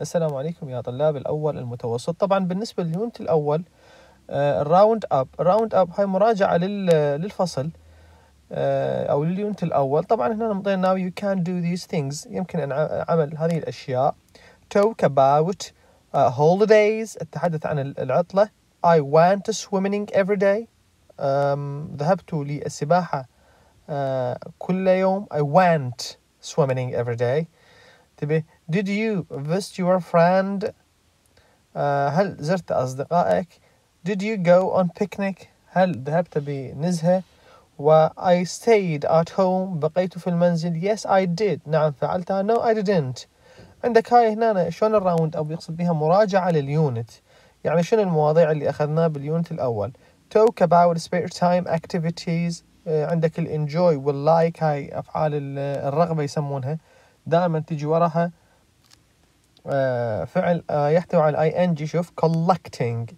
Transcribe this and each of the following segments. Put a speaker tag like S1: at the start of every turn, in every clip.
S1: السلام عليكم يا طلاب الأول المتوسط. طبعا بالنسبة لل unit الأول آه، ال round up. ال round up هاي مراجعة للفصل آه، أو لل unit الأول. طبعا هنا منطينا now you can do these things. يمكن أن عمل هذه الأشياء. Talk about uh, holidays التحدث عن العطلة. I went swimming every day. um, ذهبت للسباحة uh, كل يوم. I went swimming every day. تبي؟ Did you visit your friend? uh, هل زرت أصدقائك؟ Did you go on picnic? هل ذهبت بنزهة؟ و I stayed at home. بقيت في المنزل. Yes I did. نعم فعلتها. No I didn't. عندك هاي هنا شلون ال round up يقصد بها مراجعة لل unit؟ يعني شنو المواضيع اللي أخذناها بال unit الأول؟ Talk about spare time activities. عندك ال enjoy وال like هاي أفعال الرغبة يسمونها. دائما تجي وراها. فعل يحتوي على ال ing شوف collecting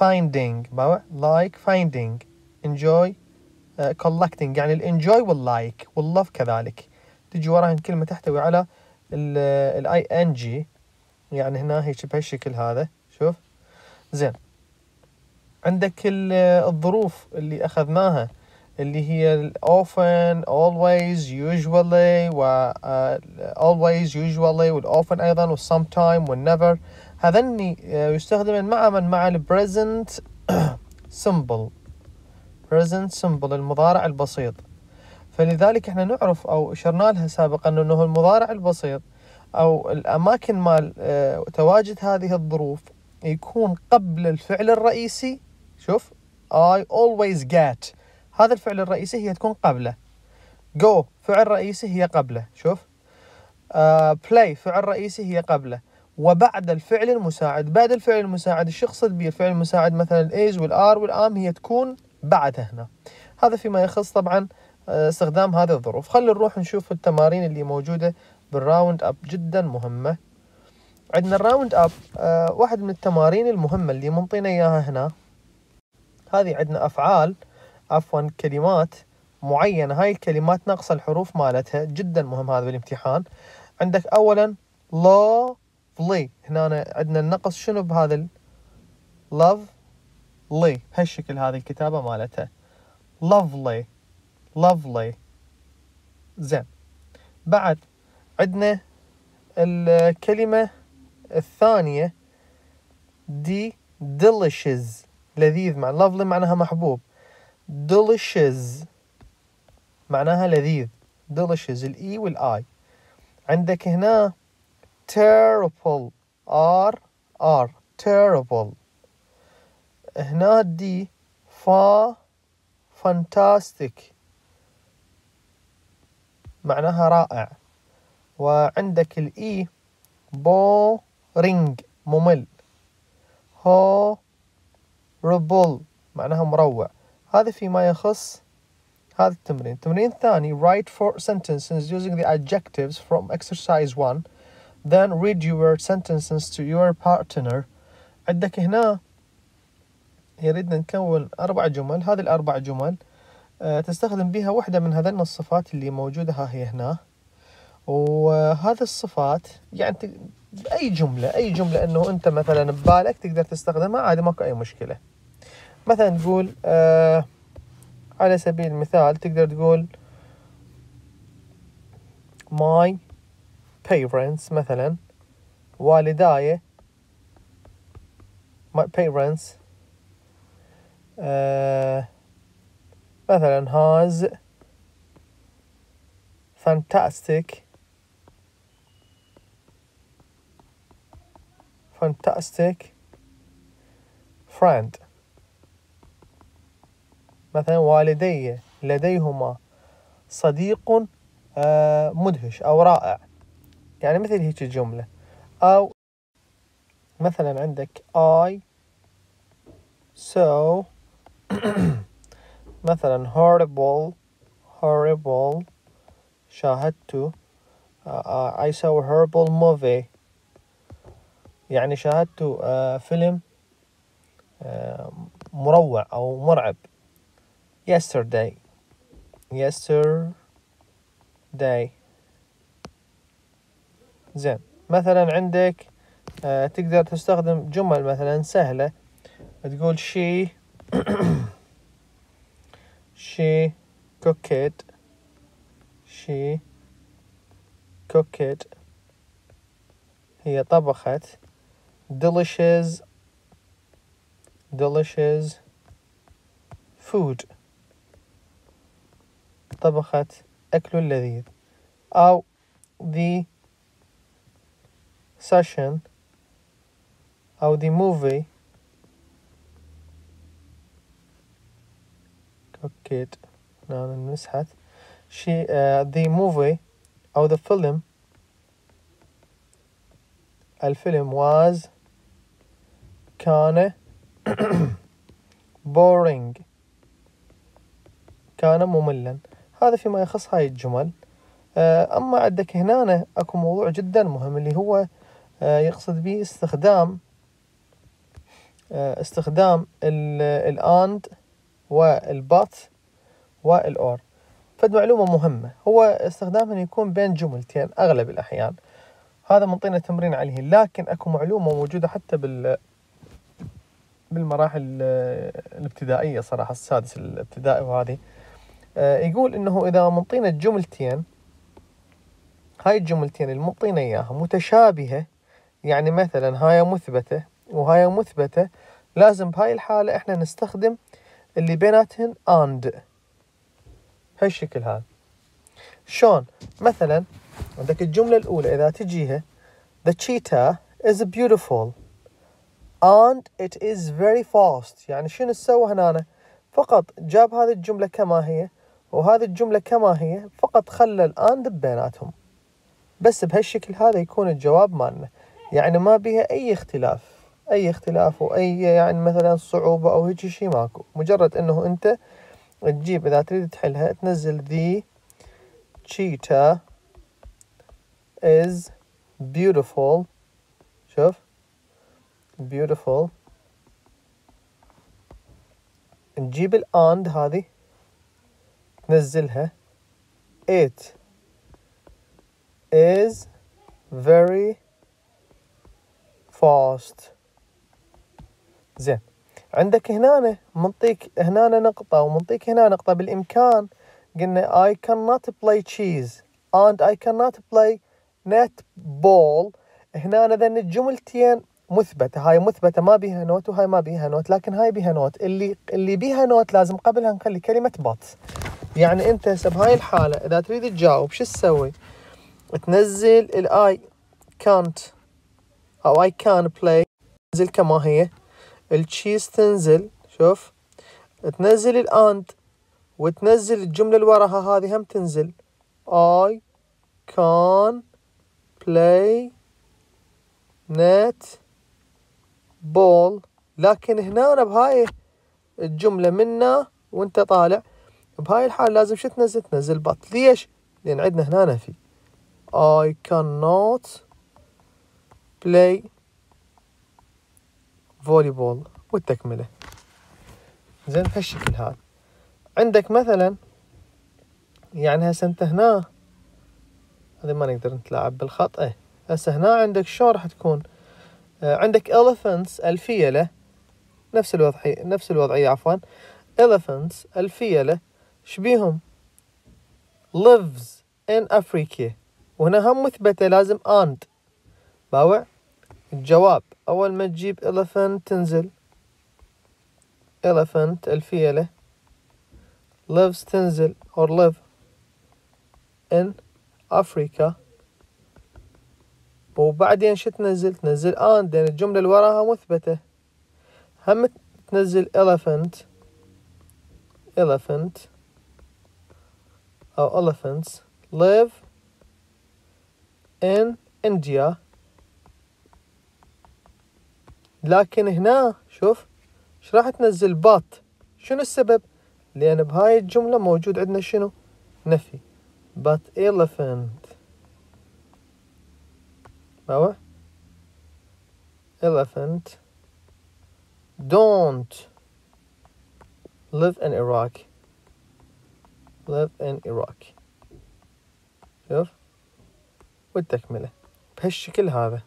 S1: finding like finding enjoy collecting يعني ال enjoy وال like وال love كذلك. تجي وراها كلمة تحتوي على ال ing يعني هنا هيك بهالشكل هذا شوف. زين. عندك الظروف اللي أخذناها. اللي هي often always usually و uh, always usually وال often أيضا وال sometime وال never. هذني يستخدم مع من مع ال present simple present simple المضارع البسيط. فلذلك إحنا نعرف أو أشرنا لها سابقا إنه المضارع البسيط أو الأماكن مال تواجد هذه الظروف يكون قبل الفعل الرئيسي. شوف I always get. هذا الفعل الرئيسي هي تكون قبله. Go فعل رئيسي هي قبله. شوف. uh, play فعل رئيسي هي قبله. وبعد الفعل المساعد بعد الفعل المساعد يقصد به الفعل المساعد مثلا ال is وال are وال am هي تكون بعدها هنا. هذا فيما يخص طبعا استخدام هذه الظروف. خلينا نروح نشوف التمارين اللي موجودة بال round up جدا مهمة. عندنا ال round up آه واحد من التمارين المهمة اللي منطينا إياها هنا. هذه عندنا أفعال. عفوا كلمات معينة. هاي الكلمات ناقص الحروف مالتها. جدا مهم هذا بالامتحان. عندك أولا lovely. هنا عندنا النقص. شنو بهذا lovely هالشكل هذه الكتابة مالتها. lovely. lovely. زين. بعد عندنا الكلمة الثانية دي delicious. لذيذ مع lovely معناها محبوب. Delicious. معناها لذيذ. delicious. ال i وال i عندك هنا terrible. R. R. terrible. هنا دي فا fantastic. معناها رائع. وعندك الاي boring. ممل. horrible. معناها مروع. هذا فيما يخص هذا التمرين. التمرين الثاني write four sentences using the adjectives from exercise 1 then read your sentences to your partner. عندك هنا يريدنا نكون أربع جمل هذه الأربع جمل أه تستخدم بها واحدة من هذين الصفات اللي موجودة ها هي هنا. وهذه الصفات يعني بأي جملة أي جملة أنه أنت مثلا ببالك تقدر تستخدمها عادي ماكو أي مشكلة. مثلا تقول آه على سبيل المثال تقدر تقول my parents مثلا والداي my parents آه مثلا has fantastic fantastic friend. مثلا والدي لديهما صديق آه، مدهش أو رائع. يعني مثل هيك الجملة. أو مثلا عندك I so مثلا horrible horrible شاهدت uh, I saw a horrible movie. يعني شاهدت فيلم مروع أو مرعب. yesterday yesterday زين مثلا عندك آه تقدر تستخدم جمل مثلا سهلة تقول she she cooked she cooked هي طبخت delicious delicious food طبخت أكل لذيذ أو the session أو the movie cooked نعم مسحت she uh, the movie أو the film الفيلم was كان boring كان مملا هذا فيما يخص هاي الجمل. آه، أما عندك هنا أكو موضوع جدا مهم اللي هو آه، يقصد به استخدام آه، استخدام الأند والبات والأور. فد معلومة مهمة. هو استخدامها يكون بين جملتين أغلب الأحيان. هذا منطينا تمرين عليه. لكن أكو معلومة موجودة حتى بال بالمراحل الابتدائية صراحة السادس الابتدائي وهذه. يقول إنه إذا منطينا الجملتين هاي الجملتين المعطينا إياها متشابهة يعني مثلا هاي مثبتة وهاي مثبتة لازم بهاي الحالة إحنا نستخدم اللي بيناتهن and. هالشكل هذا. شلون؟ مثلا عندك الجملة الأولى إذا تجيها The cheetah is beautiful and it is very fast. يعني شنو سوى هنا؟ فقط جاب هذه الجملة كما هي وهذه الجملة كما هي فقط خلى الآند بيناتهم بس بهالشكل هذا يكون الجواب مالنا. يعني ما بها أي اختلاف. أي اختلاف وأي يعني مثلا صعوبة أو هيك شيء ماكو. مجرد أنه أنت تجيب إذا تريد تحلها تنزل the cheetah is beautiful. شوف. Beautiful. نجيب الأند هذه. تنزلها. It is very fast. زين. عندك هنا منطيك هنا نقطة ومنطيك هنا نقطة. بالإمكان قلنا I cannot play chess and I cannot play netball. هنا ذن الجملتين مثبتة. هاي مثبتة ما بيها not وهاي ما بيها not لكن هاي بيها not. اللي اللي بيها not لازم قبلها نخلي كلمة but يعني انت هسه بهاي الحالة اذا تريد تجاوب شو تسوي؟ تنزل الاي كانت أو اي كان بلاي تنزل كما هي. ال chess تنزل شوف. تنزل ال and وتنزل الجملة اللي وراها هذه هم تنزل. I can play netball لكن هنا بهاي الجملة منا وانت طالع. بهاي الحالة لازم شو تنزل؟ تنزل بط ليش؟ لأن عندنا هنا نفي. I cannot play volleyball والتكملة زين بهالشكل هذا. عندك مثلا يعني هسه أنت هنا هذه ما نقدر نتلاعب بالخط. إيه. هسه هنا عندك شلون راح تكون؟ آه عندك elephants الفيلة. نفس الوضعية نفس الوضعية عفوا. elephants الفيلة. شبيهم. Lives in Africa. وهنا هم مثبتة لازم and. باوع. الجواب أول ما تجيب elephant تنزل. elephant الفيلة. Lives تنزل or live in Africa. وبعدين شو تنزل؟ تنزل and. لأن الجملة اللي وراها مثبتة. هم تنزل elephant. elephant. أو elephants live in India. لكن هنا شوف إيش راح تنزل؟ بات. شنو السبب؟ لأن بهاي الجملة موجود عندنا شنو؟ نفي. but elephant باوع elephant don't live in Iraq. Live in Iraq. شوف. والتكملة. بهالشكل هذا.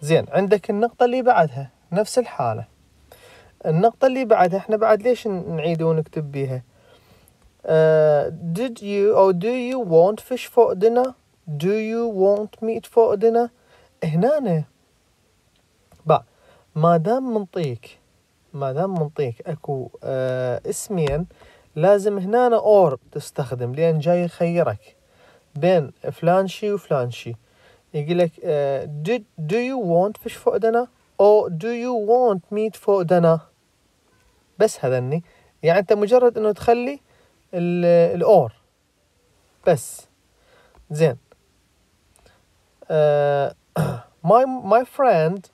S1: زين عندك النقطة اللي بعدها. نفس الحالة. النقطة اللي بعدها إحنا بعد ليش نعيد ونكتب بيها؟ uh, did you or do you want fish for dinner? Do you want meat for dinner? هنا با ما دام منطيك. ما دام منطيك أكو آه اسمين لازم هنا or تستخدم لأن جاي يخيرك. بين فلان شي وفلان شي يقول لك uh, did, do you want fish for dinner? or do you want meat for dinner? بس هذني. يعني أنت مجرد إنه تخلي ال or. بس. زين. my my friend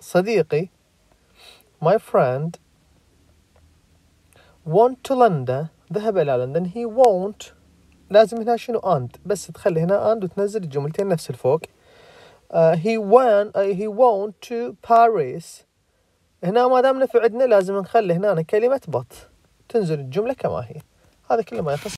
S1: صديقي my friend went to London ذهب إلى لندن. he went. لازم هنا شنو؟ and بس تخلي هنا and وتنزل الجملتين نفس الفوق. Uh, he went uh, he won't to Paris. هنا ما دام نفع عندنا لازم نخلي هنا كلمة but. تنزل الجملة كما هي. هذا كله ما يخص.